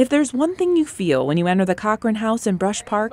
If there's one thing you feel when you enter the Cochrane House in Brush Park,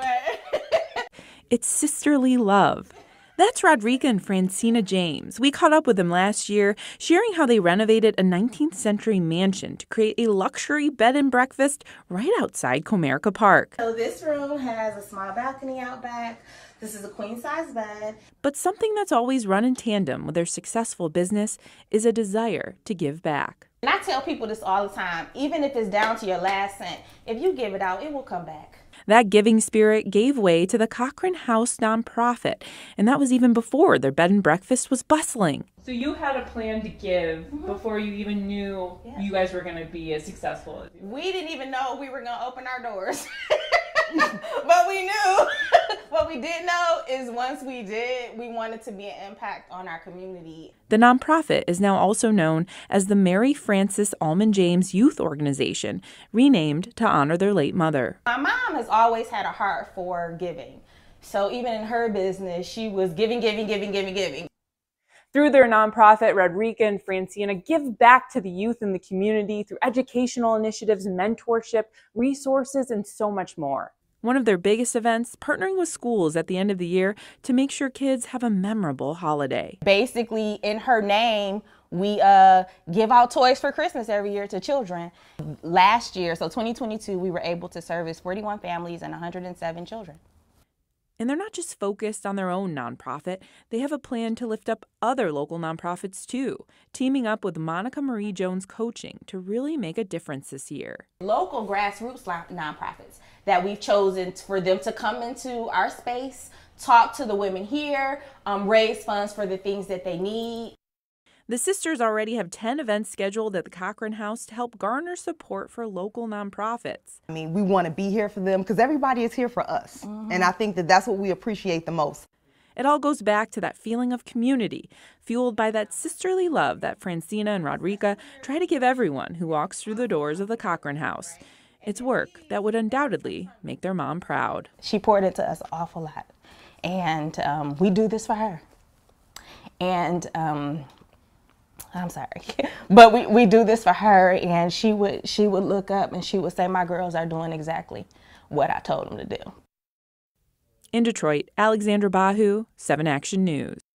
it's sisterly love. That's Roderica and Francina James. We caught up with them last year, sharing how they renovated a 19th century mansion to create a luxury bed and breakfast right outside Comerica Park. So this room has a small balcony out back. This is a queen size bed. But something that's always run in tandem with their successful business is a desire to give back. And I tell people this all the time, even if it's down to your last cent, if you give it out, it will come back. That giving spirit gave way to the Cochrane House nonprofit, and that was even before their bed and breakfast was bustling. So you had a plan to give mm-hmm. before you even knew yeah. you guys were going to be as successful as you. We didn't even know we were going to open our doors. but we knew what we did know is once we did, we wanted to be an impact on our community. The nonprofit is now also known as the Mary Frances Almond James Youth Organization, renamed to honor their late mother. My mom has always had a heart for giving. So even in her business, she was giving, giving, giving, giving, giving. Through their nonprofit, Roderica and Francina give back to the youth in the community through educational initiatives, mentorship, resources, and so much more. One of their biggest events, partnering with schools at the end of the year to make sure kids have a memorable holiday. Basically, in her name, we uh, give out toys for Christmas every year to children. Last year, so 2022, we were able to service 41 families and 107 children. And they're not just focused on their own nonprofit, they have a plan to lift up other local nonprofits too, teaming up with Monica Marie Jones Coaching to really make a difference this year. Local grassroots nonprofits that we've chosen for them to come into our space, talk to the women here, um, raise funds for the things that they need. The sisters already have 10 events scheduled at the Cochrane House to help garner support for local nonprofits. I mean, we want to be here for them because everybody is here for us. Mm-hmm. And I think that that's what we appreciate the most. It all goes back to that feeling of community, fueled by that sisterly love that Francina and Roderica try to give everyone who walks through the doors of the Cochrane House. It's work that would undoubtedly make their mom proud. She poured into us an awful lot, and um, we do this for her. And um, I'm sorry, but we, we do this for her, and she would she would look up and she would say, "My girls are doing exactly what I told them to do." In Detroit, Alexandra Bahou, Seven Action News.